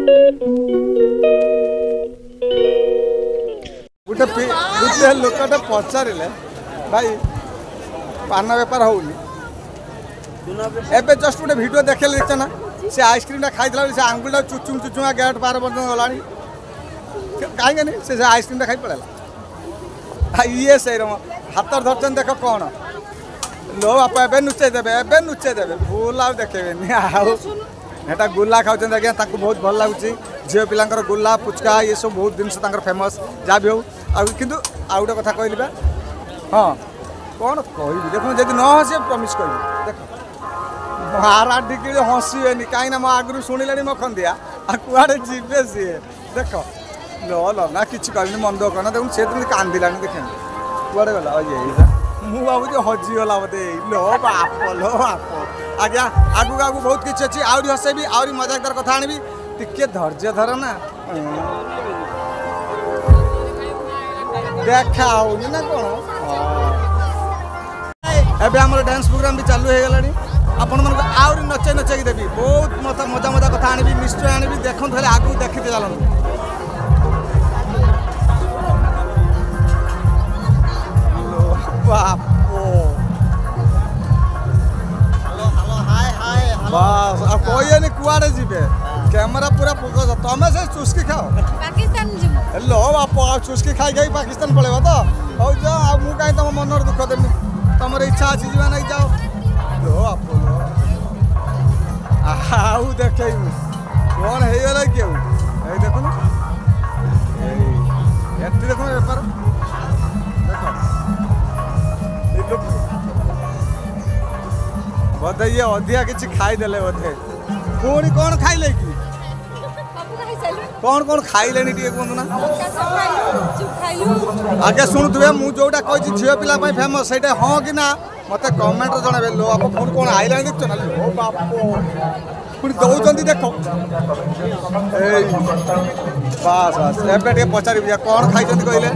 ଗୋଟେ ଗୋଟେ ଲୋକଟେ ପଚାରିଲେ ଭାଇ ପାନ ବେପାର ହେଉନି ଏବେ ଜଷ୍ଟ ଗୋଟେ ଭିଡ଼ିଓ ଦେଖେଇଲେ ଦେଖିଛ ନା ସେ ଆଇସ୍କ୍ରିମ୍ଟା ଖାଇଥିଲା ସେ ଆଙ୍ଗୁଳିଟା ଚୁଚୁମ ଚୁଚୁମା ଗେଟ୍ ପାର ପର୍ଯ୍ୟନ୍ତ ଗଲାଣି କାହିଁକିନି ସେ ସେ ଆଇସ୍କ୍ରିମ୍ଟା ଖାଇ ପଳେଇଲା ଇଏ ସେଇ ସେଇରମ ହାତରେ ଧରିଛନ୍ତି ଦେଖ କ'ଣ ଲୋ ବାପା ଏବେ ନୁଚେଇ ଦେବେ ଏବେ ନୁଚେଇ ଦେବେ ଭୁଲ ଆଉ ଦେଖେଇବେନି ଆଉ এটা গুল্লা খাওছেন আজ্ঞা তাঁকু বহুত ভাল লাগুচি ঝিও পিলাঙ্কর গুল্লা পুচকা এসব বহুত জিনিস তাঁকর ফেমস যা বি হোক আর কিন্তু আর গোটে কথা কহিলি বা হ্যাঁ কোণ কহিবি দেখুন যদি ন হসে প্রমিস করিবি দেখ আর আর ডিগ্রি হসিবেনি কাইনা মো আগরু শুনিলেনি মখন্দিয়া আর কুয়াড়ে যাবে সিয়ে দেখ ল ল না কিছু কহিনি মন দুঃখ না দেখুন সে তুমি কান্দিলানি দেখেন কুয়াড়ে গলা ইয়ে ମୁଁ ଭାବୁଛି ହଜିଗଲା ବୋଧେ ଲୋ ବାପ ଲୋ ବାପ ଆଜ୍ଞା ଆଗକୁ ଆଗକୁ ବହୁତ କିଛି ଅଛି ଆହୁରି ହସେଇବି ଆହୁରି ମଜାକଦାର କଥା ଆଣିବି ଟିକେ ଧୈର୍ଯ୍ୟ ଧର ନା ଦେଖା ହଉନି ନା କ'ଣ ଏବେ ଆମର ଡ୍ୟାନ୍ସ ପ୍ରୋଗ୍ରାମ୍ ବି ଚାଲୁ ହେଇଗଲାଣି ଆପଣମାନଙ୍କୁ ଆହୁରି ନଚେଇ ନଚେଇକି ଦେବି ବହୁତ ମଜା ମଜା କଥା ଆଣିବି ନିଶ୍ଚୟ ଆଣିବି ଦେଖନ୍ତୁ ହେଲେ ଆଗକୁ ଦେଖିତେ ଚାଲନ୍ତୁ हेलो बाप चुस्की खाई पाकिस्तान पलब तो हाउ जाओ मु कहीं तुम तो मन दुख देमि तुम इच्छा अच्छी जी ना जाओ लो बाप देख कौन हो गल कि देख एक्टी देख बेपार बोधे ये अधिया किसी खाई बोधे पी कौन खाइले कि କ'ଣ କ'ଣ ଖାଇଲେଣି ଟିକେ କୁହନ୍ତୁ ନା ଆଜ୍ଞା ଶୁଣୁଥିବେ ମୁଁ ଯେଉଁଟା କହିଛି ଝିଅ ପିଲା ପାଇଁ ଫେମସ୍ ସେଇଟା ହଁ କି ନା মতো গভর্নমেন্ট জনাবে লো বাপ পুঁ কোণ আইলা দেখছ না লো বাপ পুঁ দৌঁচ দেখ এই বাস বাস এবে টিকে পচারি কোণ খাইছেন কহিলে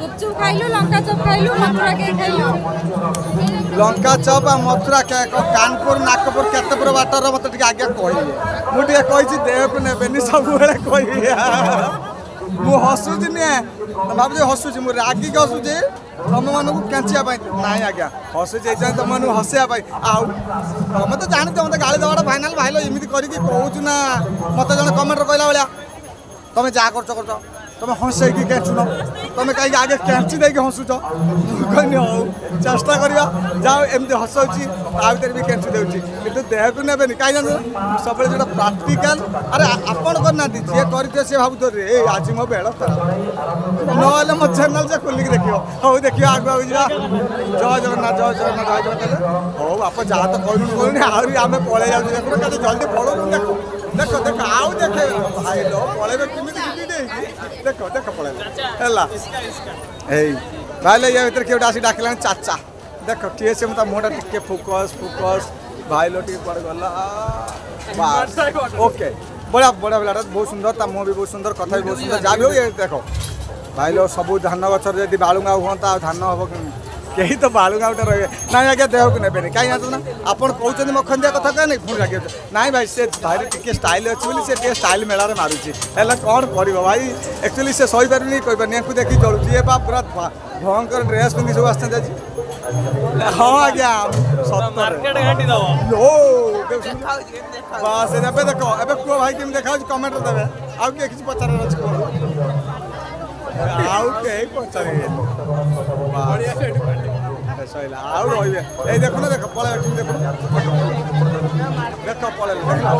গুপচুপ খাইলু লঙ্কা চপ খাইলু মথুরা কেক খাইলু লঙ্কা চপ আর মথুরা কেক কানপুর নাগপুর কেতপুর বাটর মতো টিকে আজ্ঞা কহিলে মু টিকে কইছি দেহকু নেবেনি মু হসুছি নে ভাবুছি হসুছি মু রাগিকি হসুছি ତମମାନଙ୍କୁ କେଞ୍ଚିବା ପାଇଁ ନାହିଁ ଆଜ୍ଞା ହସୁଛି ଏଇଥିପାଇଁ ତମମାନଙ୍କୁ ହସେଇବା ପାଇଁ ଆଉ ତମେ ତ ଜାଣିଛ ମୋତେ ଗାଳି ଦେବାଟା ଫାଇନାଲ୍ ଭାଇଲ ଏମିତି କରିକି କହୁଛୁ ନା ମୋତେ ଜଣେ କମେଣ୍ଟର କହିଲା ଭଳିଆ ତମେ ଯାହା କରୁଛ କରୁଛ ତମେ ହସେଇକି କେଞ୍ଚୁନ তুমি কী আগে ক্যাঞ্চি দিয়ে হসুছ କହିନି ହଉ ଚେଷ୍ଟା କରିବା ଯାହା ଏମିତି ହସାଉଛି ତା ଭିତରେ ବି କେଞ୍ଚି ଦେଉଛି କିନ୍ତୁ ଦେହକୁ ନେବେନି କାହିଁକି ଜାଣିଛ ସବୁବେଳେ ଯେଉଁଟା ପ୍ରାକ୍ଟିକାଲ ଆରେ ଆପଣ କରିନାହାନ୍ତି ଯିଏ କରିଥିବେ ସିଏ ଭାବୁଥିବ ରେ ଆଜି ମୋ ବେଳ ଖରାପ ନହେଲେ ମୋ ଚ୍ୟାନେଲ ଯେ ଖୋଲିକି ଦେଖିବ ହଉ ଦେଖିବା ଆଗକୁ ଆଗକୁ ଯିବା ଜୟ ଜଗନ୍ନାଥ ଜୟ ଜଗନ୍ନାଥ ଜୟ ଜଗନ୍ନାଥ ହଉ ଆପଣ ଯାହା ତ କହିଲୁଣି କହିଲୁଣି ଆହୁରି ଆମେ ପଳେଇ ଯାଉଛୁ ଦେଖୁନ କାଲି ଜଲ୍ଦି ପଳଉନୁ ଦେଖୁ देख देख आउ देख भाई लो पळे किमिति दिदी देख देख देख पळे हला एई भाई ले या भीतर के आसी डाकला चाचा देख टी एस एम मोडा टिके फोकस फोकस भाई लो तो टिके पड़ गला ओके बड़ा बड़ा बड़ा बहुत सुंदर त मो भी बहुत सुंदर कथा भी बहुत सुंदर जा भी हो ये देखो भाई लो सब धान गछर जदी बाळुंगा हुंता धान हो के कहीं तो बालुगा गोटे रही ना आज देह को ने कहीं आपड़ कहते मखंदिया कथ कह पुणी लगे ना भाई से भाई टी स्टाइल अच्छी से स्टाइल मेलार मारे कौन कर भाई एक्चुअली से सही पारे कह पारे को देखी चलू ये बा पूरा भयंकर ड्रेस पिंधि सब आज हाँ आज्ञा देख ए कमेट्रे आ किसी पचार ଆଉ କେହି ପଚାରିବେନି ଆଉ ରହିବେ ଏଇ ଦେଖୁନ ଦେଖ ପଳେଇ ଦେଖୁନ ଦେଖ ପଳେଇଲେ ଆଉ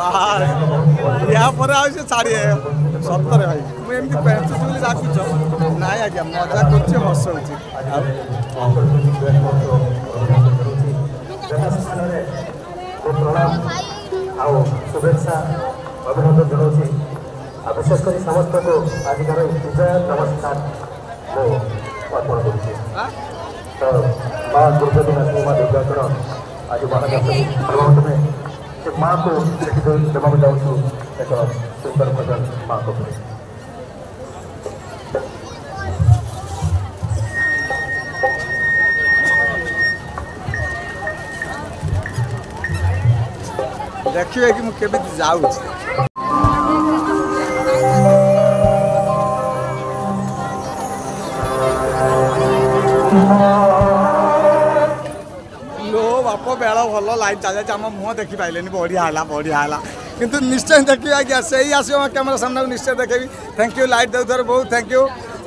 ବାହାରେ ୟା ଆଉ ସେ ଛାଡ଼ିବେ ସତରେ ଭାଇ ମୁଁ ଏମିତି ପେଞ୍ଚୁଛି ବୋଲି ଡାକୁଛ ନାଇଁ ଆଜ୍ଞା ମଜା କରୁଛି ହସଉଛି ଆଉ ଆଉ ଶୁଭେଚ୍ଛା ଅଭିନନ୍ଦନ ଜଣାଉଛି বিশেষ করে সমস্তকে আজিকার বিজয় নমস্কার মু অর্পণ করছি তো মা দুর্গা দিন মা দুর্গাঙ্কর আজ মহাযাত্রী প্রভাবতমে সে মাকে সেটি দেওয়া যাচ্ছু এক সুন্দর ভজন মাকে ଦେଖିବେ କି ମୁଁ କେମିତି ଯାଉଛି ଭଲ ଲାଇଭ୍ ଚାଲିଛି ଆମ ମୁହଁ ଦେଖିପାରିଲେନି ବଢ଼ିଆ ହେଲା ବଢ଼ିଆ ହେଲା କିନ୍ତୁ ନିଶ୍ଚୟ ଦେଖିବି ଆଜ୍ଞା ସେଇ ଆସିବ ମୋ କ୍ୟାମେରା ସାମ୍ନାକୁ ନିଶ୍ଚୟ ଦେଖେଇବି ଥ୍ୟାଙ୍କ ୟୁ ଲାଇଟ୍ ଦେଉଥିବାରୁ ବହୁତ ଥ୍ୟାଙ୍କ ୟୁ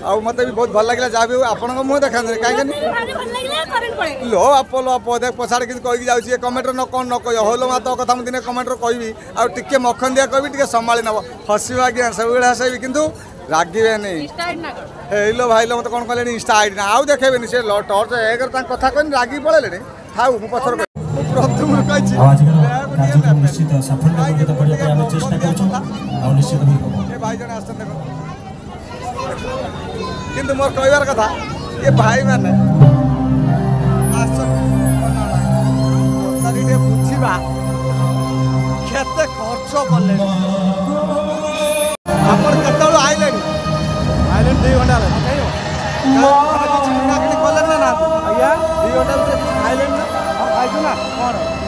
ଆଉ ମୋତେ ବି ବହୁତ ଭଲ ଲାଗିଲା ଯାହା ବି ହଉ ଆପଣଙ୍କ ମୁହଁ ଦେଖାନ୍ତୁନି କାହିଁକି ଲୋ ଆପ ଲୋ ଆପ ଦେଖ ପଛାଡ଼େ କିଛି କହିକି ଯାଉଛି ଏ କମେଣ୍ଟରେ ନ କ'ଣ ନ କହିବ ହଉ ଲୋ ମା ତୋ କଥା ମୁଁ ଦିନେ କମେଣ୍ଟରେ କହିବି ଆଉ ଟିକିଏ ମଖନ ଦିଆ କହିବି ଟିକିଏ ସମ୍ଭାଳି ନେବ ହସିବ ଆଜ୍ଞା ସବୁବେଳେ ହସାଇବି କିନ୍ତୁ ରାଗିବେନି ହେଇଲୋ ଭାଇଲୋ ମୋତେ କ'ଣ କହିଲେଣି ଇନଷ୍ଟା ଆଇଡ଼ି ନା ଆଉ ଦେଖେଇବେନି ସେ ଟର୍ଚ୍ଚ ଏକରେ ତାଙ୍କ କଥା କହିନି ରାଗିକି ପଳେଇଲେଣି ଥାଉ ମୁଁ ପଛରେ ଆଉ ଆଜିର କାର୍ଯ୍ୟକ୍ରମ ନିଶ୍ଚିତ ସାଫଲ୍ୟ ମଣ୍ଡିତ କରିବା ପାଇଁ ଆମେ ଚେଷ୍ଟା କରୁଛୁ ଆଉ ନିଶ୍ଚିତ କିନ୍ତୁ ମୋର କହିବାର କଥା ଏ ଭାଇମାନେ ଟିକେ ବୁଝିବା କେତେ ଖର୍ଚ୍ଚ କଲେ ଆପଣ କେତେବେଳେ ଆଇଲେଣି ଆଇଲେଣି ଦୁଇ ଘଣ୍ଟା କିଛି କିଣାକିଣି କଲେ ନା ଆଜ୍ଞା ଦୁଇ ଘଣ୍ଟା ଆଇଲେଣି ନା ଖାଇଛୁ ନା କ'ଣ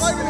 Why would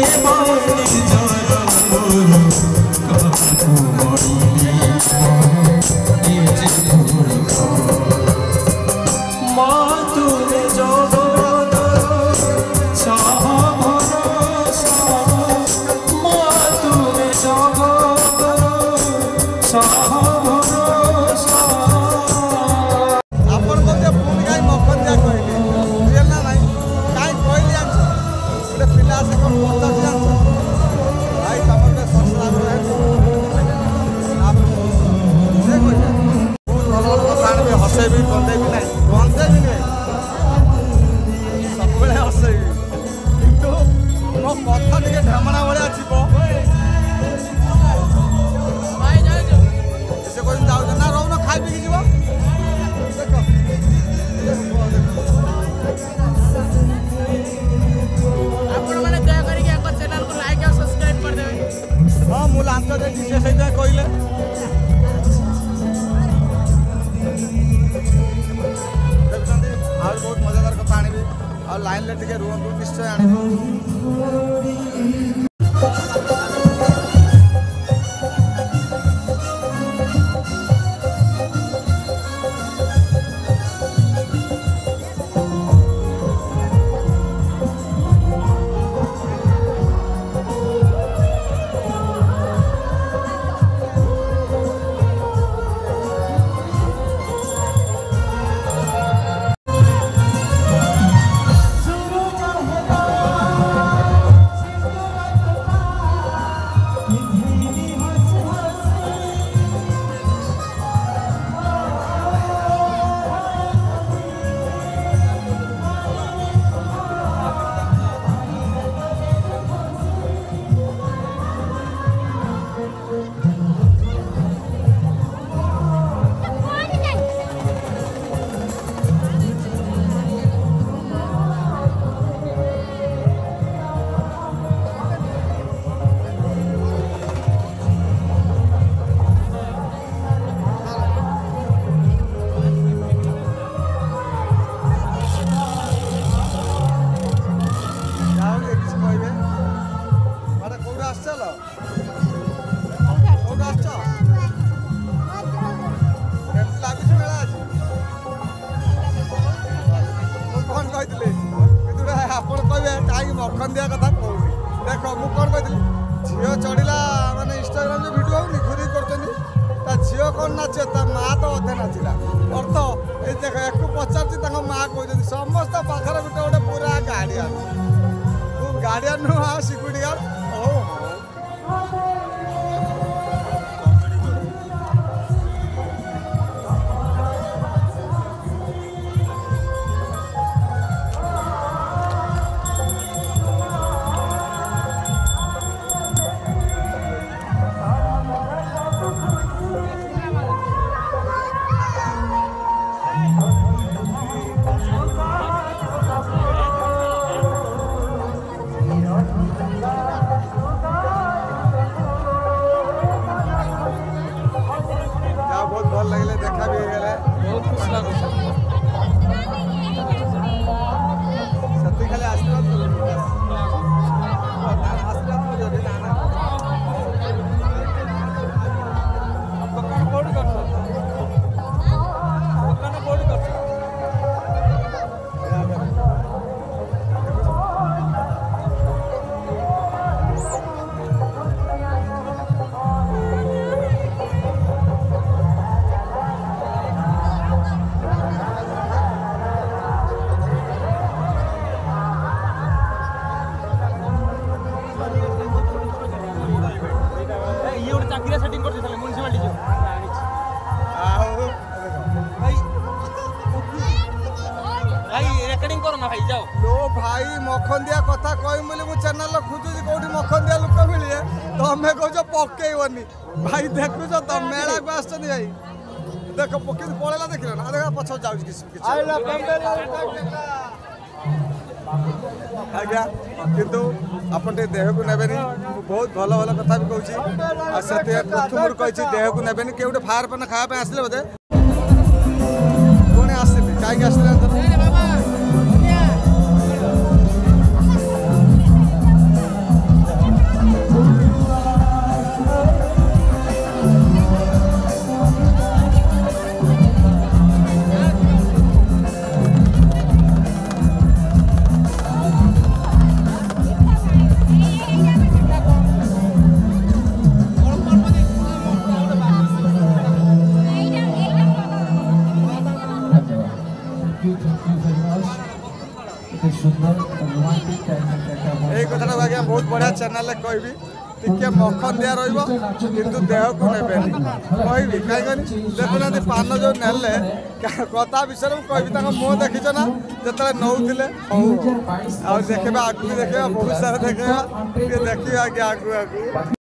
ଆଉ ଲାଇନ୍ରେ ଟିକେ ରୁହନ୍ତୁ ନିଶ୍ଚୟ ଆଣିବୁ ପଚାରୁଛି ତାଙ୍କ ମାଆ କହୁଛନ୍ତି ସମସ୍ତ ପାଖରେ ଗୋଟେ ଗୋଟେ ପୁରା ଗାର୍ଡ଼ିଆନ୍ ତୁ ଗାର୍ଡ଼ିଆନ୍ ନୁହଁ ଆଉ ସିକ୍ୟୁରିଟି ଗାର୍ଡ଼ ହଉ ହଉ मखंदिया कथ कह चेल खोजुची कौट मखंदिया लुक मिले तुम्हें कौ पकईवन भाई देखु तो मेला को आस देख पक पड़ेगा देख ला देख पछ जा आज्ञा कि आप देह को ने बहुत भल भल कथ भी कौच प्रथम कही देह को ने गोटे फायर पान खायापे आसे बोधे पुणे आसमी कहीं आस কবি টিকি মখন দিয়া রইব কিন্তু দেহকু নেবে কবি কী দেখুন পান যে নেলে কথা বিষয়ে কবি তা মুহ দেখি না যেত নৌলে আগে দেখবে আগুন দেখবে ভবিষ্যতে দেখবে দেখবে আগে আগু আগু